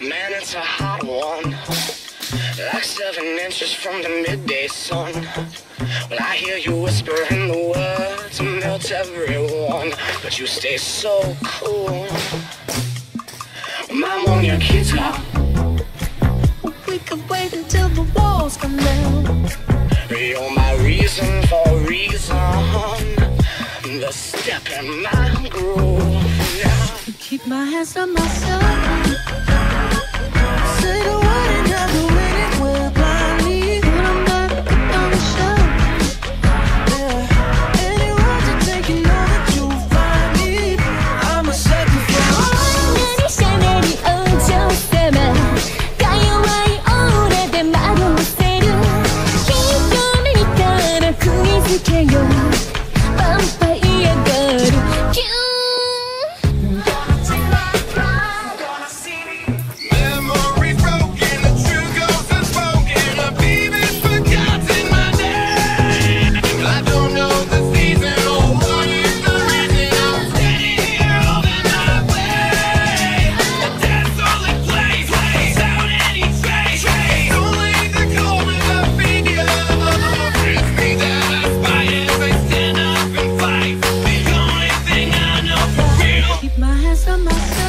Man, it's a hot one. Like seven inches from the midday sun. Well, I hear you whispering the words to melt everyone. But you stay so cool. Mom on your guitar. We could wait until the walls come down. You're my reason for reason. The step in my groove. Yeah. Keep my hands on myself. Can you? from myself